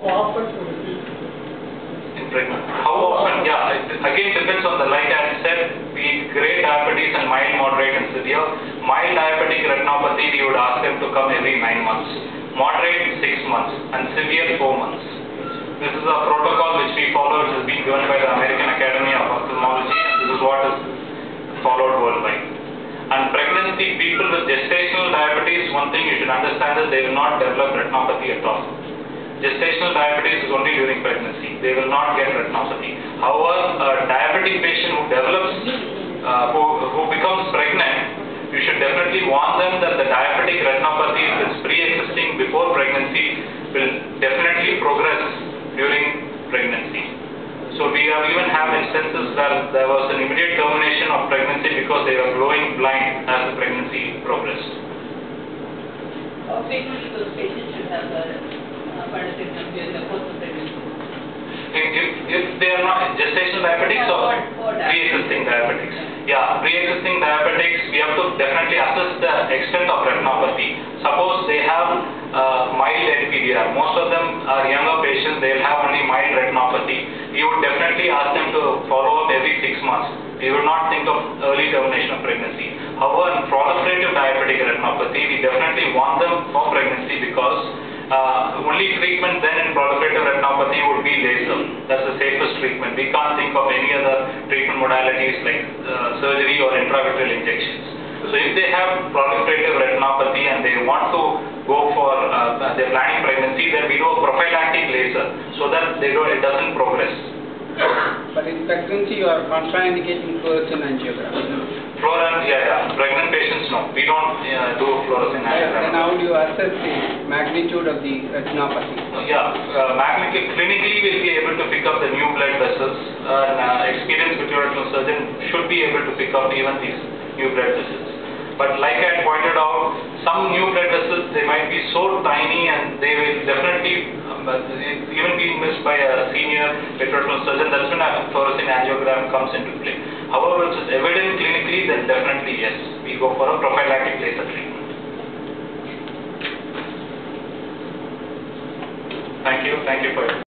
in. How often? Yeah, again depends on the, like I said, it great diabetes and mild, moderate and severe. Mild diabetic retinopathy, we would ask them to come every 9 months. Moderate, 6 months. And severe, 4 months. This is a protocol which we follow, which has been given by the American Academy of Ophthalmology this is what is followed worldwide. And pregnancy, people with gestational diabetes, one thing you should understand is they will not develop retinopathy at all. Gestational diabetes is only during pregnancy. They will not get retinopathy. However, a diabetic patient who develops, uh, who, who becomes pregnant, you should definitely warn them that the diabetic retinopathy, it's pre-existing before pregnancy, will definitely progress during pregnancy. So we have even have instances where there was an immediate termination of pregnancy because they were growing blind as the pregnancy progressed. Frequently those patients should have a parasitism during the course of pregnancy? If, if, they are not gestational diabetics Yeah, or or- pre-existing diabetics. Yeah, pre-existing diabetics, we have to definitely assess the extent of retinopathy. Suppose they have uh, mild NPDR, most of them are younger patients, they'll have only mild retinopathy. We would definitely ask them to follow up every six months. We would not think of early termination of pregnancy. However, in proliferative diabetic retinopathy, we definitely want them for pregnancy because uh, only treatment then in proliferative retinopathy would be laser. That's the safest treatment. We can't think of any other treatment modalities like uh, surgery or intravitreal injections. So if they have proliferative retinopathy and they want to go for, uh, they're planning pregnancy, then we do a prophylactic laser so that they don't, it doesn't progress. But in pregnancy, you are contraindicating fluorescein angiography. Fluorescent, yeah, yeah. Pregnant patients, no. We don't do fluorescent Then angiogram. how do you assess the magnitude of the retinopathy? Yeah, uh, magnetic, clinically we'll be able to pick up the new blood vessels and uh, experienced vitreoretinal surgeon should be able to pick up even these new blood vessels. But like I had pointed out, some new blood vessels, they might be so tiny and they will definitely, um, even being missed by a senior vitreoretinal surgeon, that's when a fluorescein angiogram comes into play. However, if it is evident clinically, then definitely yes, we go for a prophylactic laser treatment. Thank you, thank you for